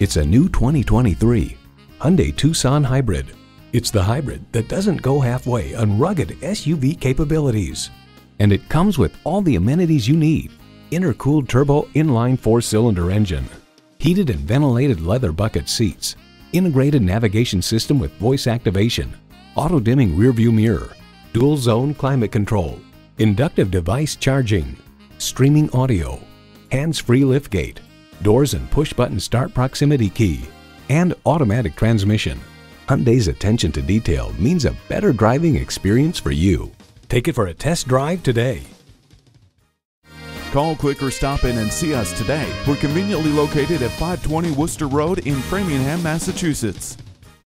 It's a new 2023 Hyundai Tucson Hybrid. It's the hybrid that doesn't go halfway on rugged SUV capabilities. And it comes with all the amenities you need. Intercooled turbo inline four-cylinder engine, heated and ventilated leather bucket seats, integrated navigation system with voice activation, auto-dimming rearview mirror, dual zone climate control, inductive device charging, streaming audio, hands-free liftgate, doors and push-button start proximity key, and automatic transmission. Hyundai's attention to detail means a better driving experience for you. Take it for a test drive today. Call, click, or stop in and see us today. We're conveniently located at 520 Worcester Road in Framingham, Massachusetts.